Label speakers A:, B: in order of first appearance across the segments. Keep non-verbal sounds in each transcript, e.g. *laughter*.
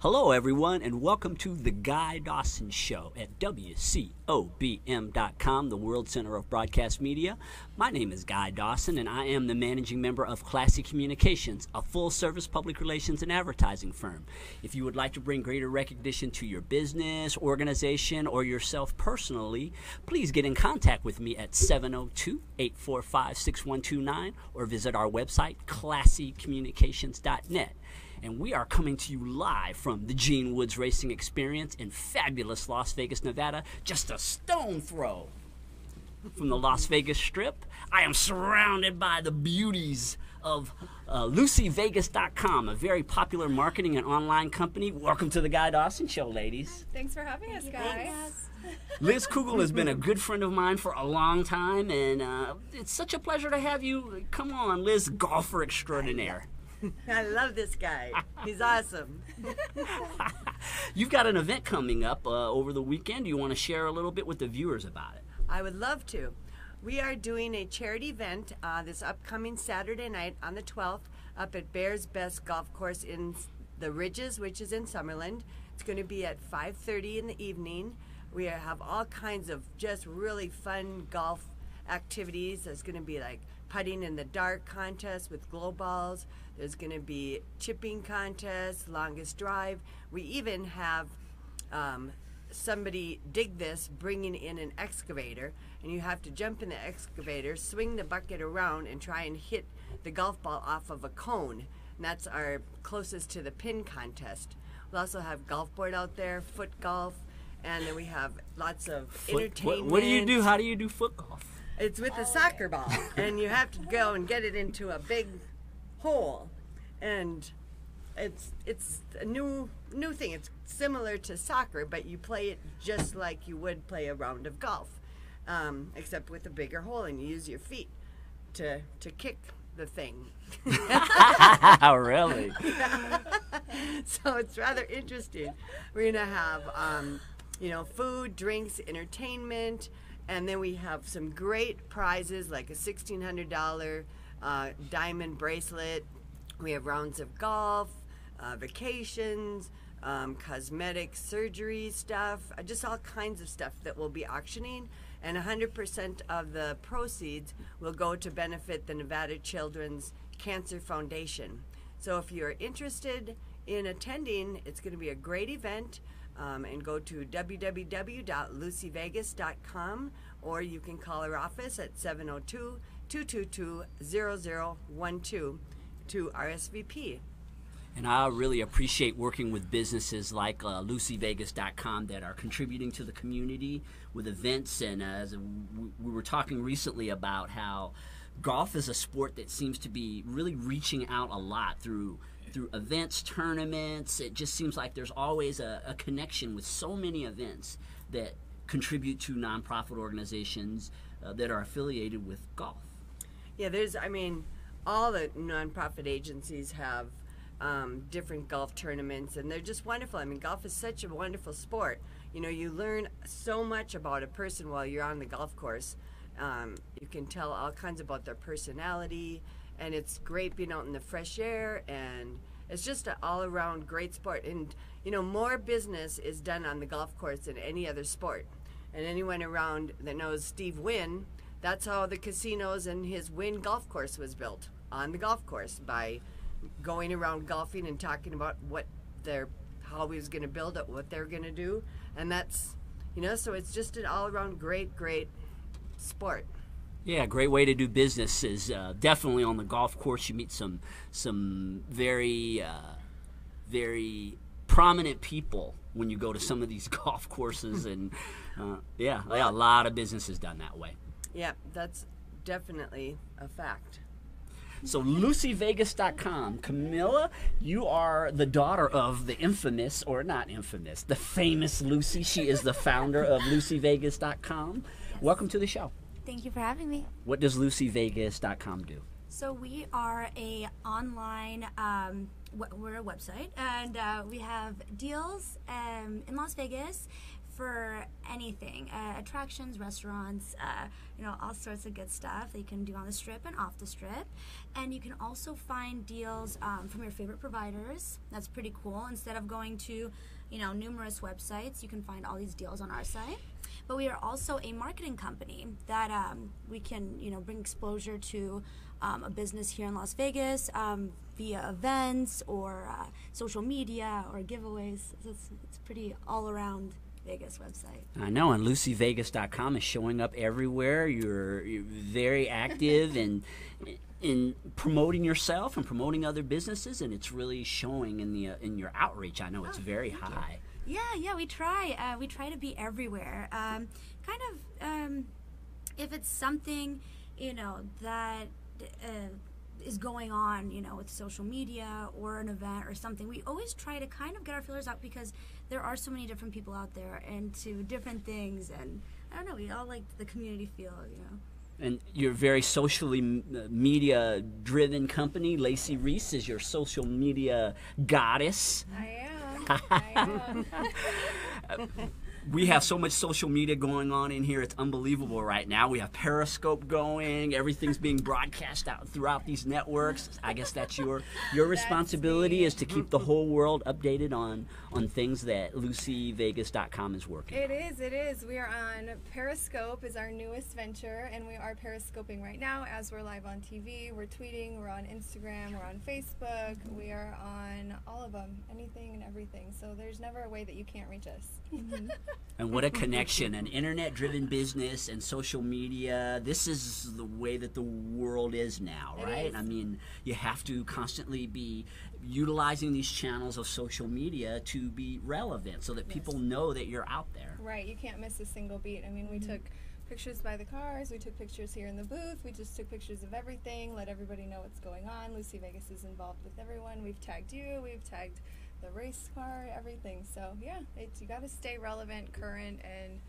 A: Hello, everyone, and welcome to The Guy Dawson Show at WCOBM.com, the World Center of Broadcast Media. My name is Guy Dawson, and I am the managing member of Classy Communications, a full service public relations and advertising firm. If you would like to bring greater recognition to your business, organization, or yourself personally, please get in contact with me at 702 845 6129 or visit our website, classycommunications.net and we are coming to you live from the Gene Woods Racing Experience in fabulous Las Vegas, Nevada, just a stone throw from the Las Vegas Strip. I am surrounded by the beauties of uh, LucyVegas.com, a very popular marketing and online company. Welcome to the Guy Dawson Show, ladies.
B: Thanks for having us, guys.
A: Liz Kugel has been a good friend of mine for a long time, and uh, it's such a pleasure to have you. Come on, Liz, golfer extraordinaire. *laughs*
C: I love this guy. He's awesome. *laughs*
A: You've got an event coming up uh, over the weekend. Do you want to share a little bit with the viewers about it?
C: I would love to. We are doing a charity event uh, this upcoming Saturday night on the 12th up at Bears Best Golf Course in the Ridges, which is in Summerlin. It's going to be at 5:30 in the evening. We have all kinds of just really fun golf activities. There's going to be like putting in the dark contest with glow balls. There's going to be chipping contest, longest drive. We even have um, somebody dig this, bringing in an excavator, and you have to jump in the excavator, swing the bucket around, and try and hit the golf ball off of a cone. And that's our closest to the pin contest. We also have golf board out there, foot golf, and then we have lots of
A: Foot-
C: entertainment.
A: What, what do you do? How do you do foot golf?
C: It's with a soccer ball, and you have to go and get it into a big hole, and it's it's a new new thing. It's similar to soccer, but you play it just like you would play a round of golf, um, except with a bigger hole, and you use your feet to to kick the thing. *laughs*
A: really? *laughs*
C: so it's rather interesting. We're gonna have, um, you know, food, drinks, entertainment, and then we have some great prizes like a sixteen hundred dollar uh, diamond bracelet. We have rounds of golf, uh, vacations, um, cosmetic surgery stuff, uh, just all kinds of stuff that we'll be auctioning. And 100% of the proceeds will go to benefit the Nevada Children's Cancer Foundation. So if you're interested in attending, it's going to be a great event. Um, and go to www.lucyvegas.com or you can call our office at 702 222 0012 to RSVP.
A: And I really appreciate working with businesses like uh, LucyVegas.com that are contributing to the community with events. And as we were talking recently about how golf is a sport that seems to be really reaching out a lot through through events, tournaments. It just seems like there's always a, a connection with so many events that contribute to nonprofit organizations uh, that are affiliated with golf.
C: Yeah, there's, I mean, all the nonprofit agencies have um, different golf tournaments, and they're just wonderful. I mean, golf is such a wonderful sport. You know, you learn so much about a person while you're on the golf course. Um, you can tell all kinds about their personality, and it's great being out in the fresh air, and it's just an all around great sport. And, you know, more business is done on the golf course than any other sport. And anyone around that knows Steve Wynn, that's how the casinos and his Wynn golf course was built on the golf course by going around golfing and talking about what their how he was going to build it, what they're going to do, and that's you know so it's just an all around great great sport.
A: Yeah, great way to do business is uh, definitely on the golf course. You meet some some very uh, very prominent people when you go to some of these *laughs* golf courses, and uh, yeah, yeah, a lot of business is done that way.
C: Yeah, that's definitely a fact.
A: So LucyVegas.com, Camilla, you are the daughter of the infamous, or not infamous, the famous Lucy. She is the founder of *laughs* LucyVegas.com. Welcome to the show.
B: Thank you for having me.
A: What does LucyVegas.com do?
D: So we are a online, um, we're a website, and uh, we have deals um, in Las Vegas for anything uh, attractions, restaurants, uh, you know, all sorts of good stuff that you can do on the strip and off the strip. And you can also find deals um, from your favorite providers. That's pretty cool. Instead of going to, you know, numerous websites, you can find all these deals on our site. But we are also a marketing company that um, we can, you know, bring exposure to um, a business here in Las Vegas um, via events or uh, social media or giveaways. So it's, it's pretty all around Vegas website.
A: I know, and LucyVegas.com is showing up everywhere. You're, you're very active in in promoting yourself and promoting other businesses, and it's really showing in the uh, in your outreach. I know it's
D: Oh,
A: very
D: thank you.
A: high.
D: Yeah, yeah, we try. Uh, we try to be everywhere. Um, kind of, um, if it's something, you know, that uh, is going on, you know, with social media or an event or something, we always try to kind of get our feelers out because there are so many different people out there into different things, and I don't know, we all like the community feel, you know.
A: And you're a very socially uh, media driven company. Lacey Reese is your social media goddess.
E: I am. *laughs* I am. *laughs*
A: we have so much social media going on in here. It's unbelievable right now. We have Periscope going. Everything's *laughs* being broadcast out throughout these networks. I guess that's your *laughs* your responsibility is to keep the *laughs* whole world updated on on things that LucyVegas.com is working.
E: It is, it is. We are on Periscope is our newest venture and we are periscoping right now as we're live on TV. We're tweeting, we're on Instagram, we're on Facebook, we are on all of them, anything and everything. So there's never a way that you can't reach us. Mm-hmm.
A: And what a connection. An internet driven business and social media. This is the way that the world is now, right?
E: is.
A: I mean, you have to constantly be utilizing these channels of social media to be relevant so that people know that you're out there.
E: Right, you can't miss a single beat. I mean, we mm-hmm. took pictures by the cars, we took pictures here in the booth, we just took pictures of everything, let everybody know what's going on. Lucy Vegas is involved with everyone. We've tagged you, we've tagged the race car, everything. So, yeah, it's, you got to stay relevant, current, and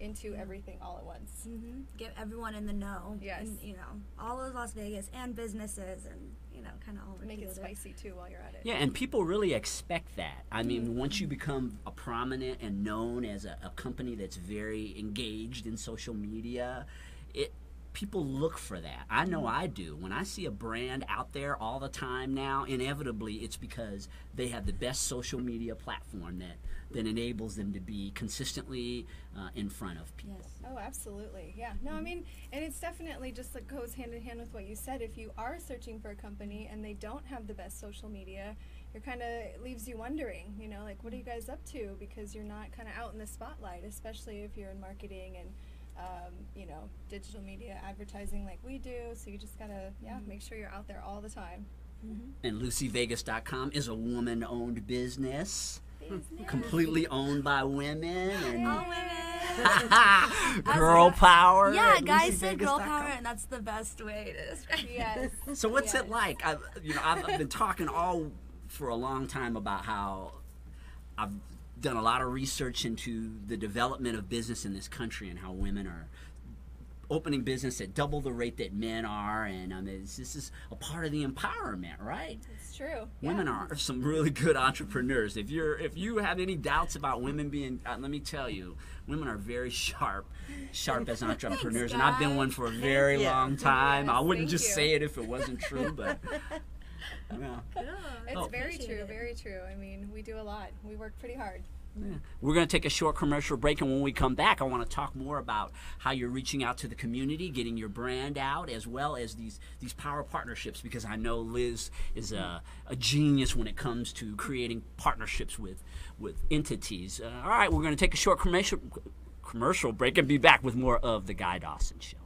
E: into everything all at once.
D: Mm-hmm. Get everyone in the know.
E: Yes.
D: And, you know, all of Las Vegas and businesses and, you know, kind of all work
E: Make it spicy too while you're at it.
A: Yeah, and people really expect that. I mean, once you become a prominent and known as a, a company that's very engaged in social media, it people look for that. I know mm. I do. When I see a brand out there all the time now, inevitably it's because they have the best social media platform that that enables them to be consistently uh, in front of people.
D: Yes.
E: Oh, absolutely. Yeah. No, I mm. mean, and it's definitely just like goes hand in hand with what you said. If you are searching for a company and they don't have the best social media, it kind of leaves you wondering, you know, like what are mm. you guys up to? Because you're not kind of out in the spotlight, especially if you're in marketing and um, you know digital media advertising like we do. So you just gotta yeah make sure you're out there all the time.
A: And LucyVegas.com is a woman-owned business,
E: Business.
A: completely owned by women and
D: All women. *laughs*
A: girl power.
D: Yeah, guys said girl power, and that's the best way to describe it.
E: Yes.
A: So what's it like? I've, you know, I've, I've been talking all for a long time about how I've done a lot of research into the development of business in this country and how women are opening business at double the rate that men are, and I mean, this is a part of the empowerment, right?
E: It's true.
A: Women
E: yeah.
A: are some really good entrepreneurs. If you're if you have any doubts about women being, uh, let me tell you, women are very sharp, sharp as *laughs* entrepreneurs, and I've been one for a very
C: you.
A: long time. I wouldn't
E: thank
A: just
E: you.
A: say it if it wasn't true, but *laughs* yeah.
E: It's
A: Oh.
E: very true, very true. I mean, we do a lot. We work pretty hard.
A: Yeah. We're going to take a short commercial break, and when we come back, I want to talk more about how you're reaching out to the community, getting your brand out, as well as these these power partnerships. Because I know Liz is a, a genius when it comes to creating partnerships with with entities. Uh, all right, we're going to take a short commercial commercial break and be back with more of the Guy Dawson Show.